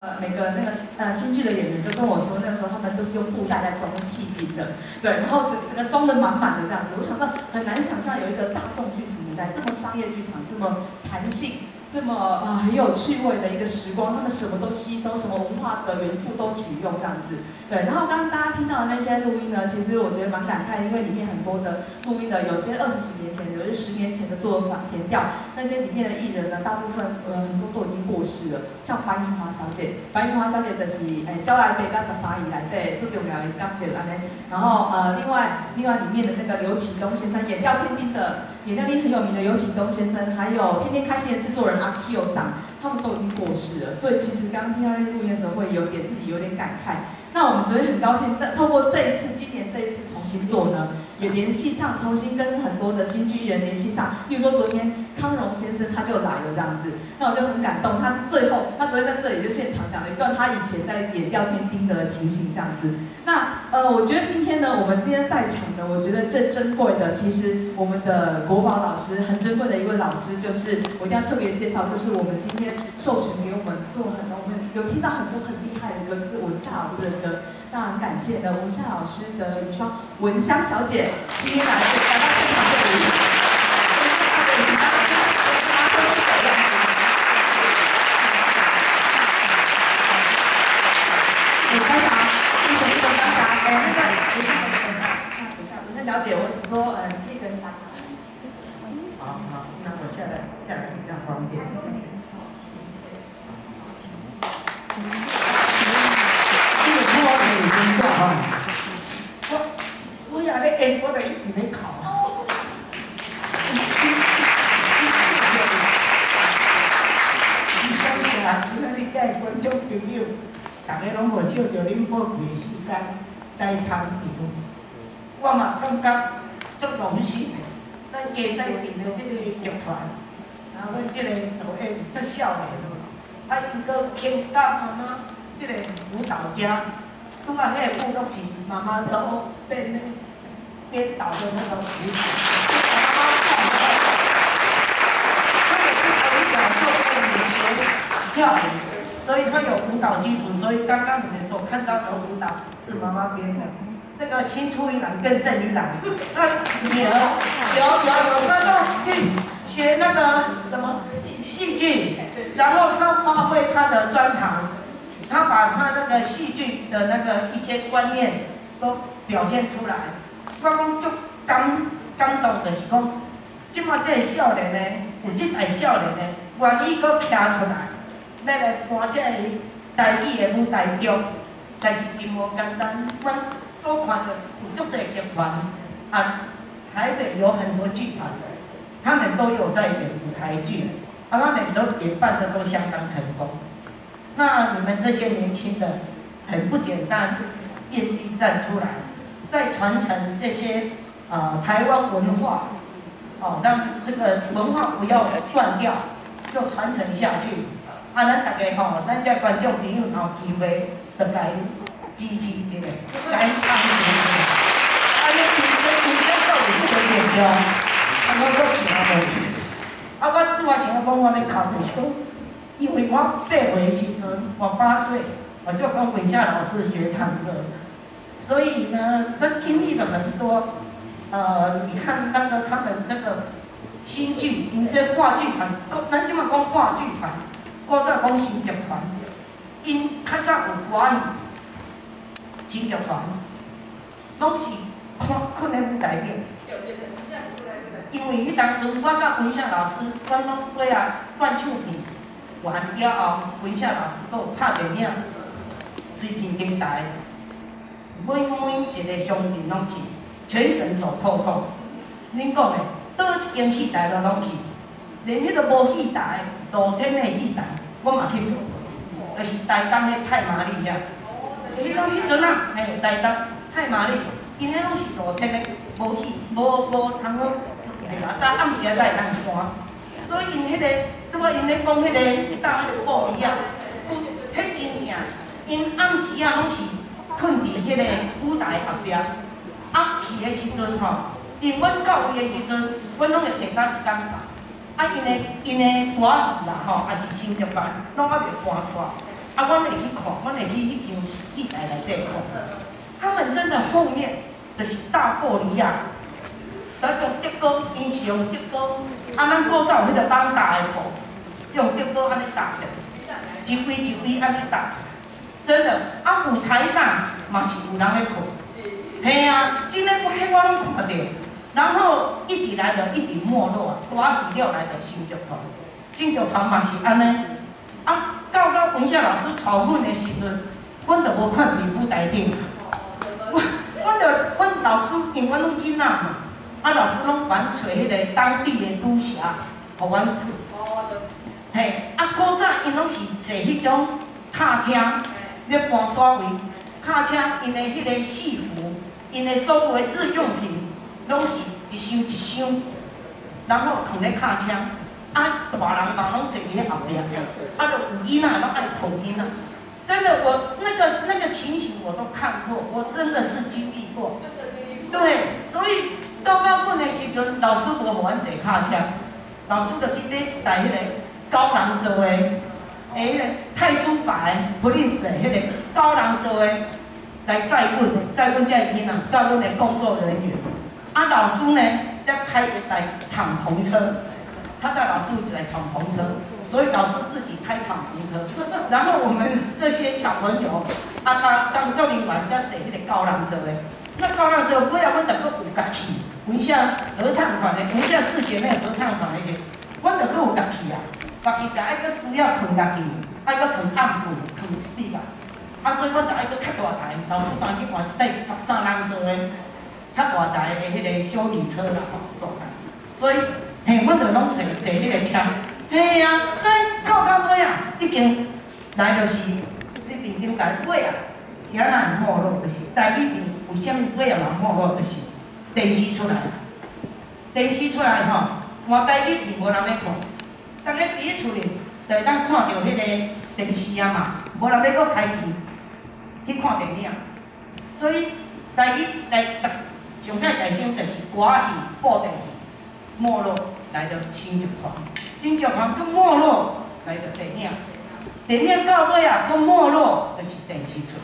呃，每个那个呃新剧的演员就跟我说，那时候他们都是用布袋在装戏精的，对，然后整整个装的满满的这样子。我想说，很难想象有一个大众剧场年代这么商业剧场这么弹性。这么啊很有趣味的一个时光，他们什么都吸收，什么文化的元素都取用这样子。对，然后刚刚大家听到的那些录音呢，其实我觉得蛮感慨，因为里面很多的录音的，有些二十几年前，有些十年前的做法填调，那些里面的艺人呢，大部分呃很多都已经过世了。像白银华小姐，白银华小姐的是诶，招来北加十三亿来对最重要的角色安尼。然后呃，另外另外里面的那个刘启东先生，演调天兵的。演亮力很有名的尤启东先生，还有天天开心的制作人阿 Q 桑，他们都已经过世了，所以其实刚刚听到那录音的时候，会有点自己有点感慨。那我们昨天很高兴，透过这一次，今年这一次重新做呢，也联系上，重新跟很多的新剧人联系上。比如说昨天康荣先生他就来了这样子，那我就很感动。他是最后，他昨天在这里就现场讲了一段他以前在演吊天兵的情形这样子。那呃，我觉得今天呢，我们今天在场的，我觉得最珍贵的，其实我们的国宝老师很珍贵的一位老师，就是我一定要特别介绍，就是我们今天授权给我们做很多，我们有听到很多很厉害的歌，是文夏老师的歌。那很感谢的文夏老师的一双文香小姐今天来来到现场这里。文香小谢谢文香小姐。哎，那个文香文香小姐，我是说，嗯，可以跟大家。好好，那我下来下来比较方便。我我也咧演，我咧一边考。感谢今仔日遮观众朋友，拢无少着恁宝贵时间来参场，我嘛感觉足荣幸的。咱加西边的这个剧团，然后阮即个导演足少年，啊，伊搁肯教妈妈即个舞蹈家。拄啊，迄个舞蹈是妈妈所编的编导的那个舞蹈。他也是从小就练跳舞，所以他有舞蹈基础。所以刚刚你们所看到的舞蹈是妈妈编的。这个青出于蓝更胜于蓝。那女儿有有有观众去学那个什么戏剧，然后他发挥他的专长。他把他那个戏剧的那个一些观念都表现出来，我讲足感感动的是讲，即马这少年呢，有这代少年呢，愿意搁徛出来，要来搬这个台语的舞台剧，才是真无简单。阮所看的有足侪剧团，啊，台北有很多剧团的，他们都有在演舞台剧，啊，他们都也办的都相当成功。那你们这些年轻的很不简单，愿意站出来，再传承这些呃台湾文化，哦，让这个文化不要断掉，就传承下去。啊，咱大家吼，咱这观众朋友有机会都来支持一下，来参与一下。啊，你今天今天到底这个目标，啊，我做其他问题。啊，我拄啊想讲我咧考的是讲。因为我八岁时阵，我八岁，我就跟文夏老师学唱歌，所以呢，他经历了很多。呃，你看那个他们那个新剧，你这话剧团，咱即马讲话剧团，我再讲新剧团，因较早有关新剧团，拢是看困在舞台顶。因为迄当阵我甲文夏老师，阮拢过啊灌唱片。完了后，文夏老师有拍电影，随便平台，每每一个乡镇拢去，全省走透透。恁讲的，倒一间戏台都拢去，连迄个无戏台、露天的戏台，我嘛去做，就是台东的太麻里遐。迄个迄阵啊，嘿，台东太麻里，因迄拢是露天的，无戏，无无通好，哎呀，但暗时啊才会当看。所以因迄个，拄啊因咧讲迄个搭迄个布衣啊，迄真正，因暗时啊拢是困伫迄个舞台后壁，啊去的时阵吼，因阮到位的时阵，阮拢会提早一工到，啊因的因的歌戏啦吼，也是新剧版，拢啊袂搬煞，啊，阮会去看，阮会去迄间戏台内底看。他们真的后面就是大玻璃啊，咱用德高，因是用德高，啊，咱古早有迄个网大的布，用德高安尼搭的，一位一位安尼搭，真的。啊，舞台上嘛是有人咧看，嘿啊，真个我迄我拢看着。然后一直来就一直没落，大戏了来就新剧团，新剧团嘛是安尼。啊，到到文夏老师带阮的时阵，阮就无看伫舞台顶。阮，阮就阮老师，因为阮拢囡仔嘛，啊老师拢管找迄个当地的女侠，互阮去。嘿，啊古早因拢是坐迄种卡车，要搬沙位，卡车因的迄个戏服，因的所有的日用品，拢是一箱一箱，然后放咧卡车。啊，大人嘛拢坐伫后壁，啊，就有囡仔拢爱抱囡仔。真的，我那个那个情形我都看过，我真的是经历过。对，所以到高分的时阵，老师无互阮坐卡车，老师就去买一台迄个高人做的，诶，迄个太祖牌 police 的迄个高人做的来载阮，载阮遮囡仔，载阮的工作人员。啊，老师呢，则开一台敞篷车。他在老师一台敞篷车，所以老师自己开敞篷车，然后我们这些小朋友，啊当当教练员在坐迄个高浪车的，那高浪车尾啊，阮着搁有乐器，有像合唱团的，有像四姐妹合唱团那些，阮着搁有乐器啊，乐器家爱搁需要弹乐器，爱搁弹暗鼓、弹 speed 啊，啊所以阮着爱搁较大台，老师带去换一台十三人座的，较大台的迄个修理车啦，大台，所以。嘿，阮着拢坐坐迄个车，嘿啊，所以到到尾啊，已经来就是是已经来尾啊，听人没落就是，第一遍为什么尾啊人没落就是电视出来，电视出来吼，换第一遍无人要看，大家伫咧厝里就当看到迄个电视啊嘛，无人要搁开钱去看电影，所以第一来上太大声就是歌戏、布袋戏没落。来到新剧团，新剧团更没落来到电影，电影到尾啊，更没落就是电视出。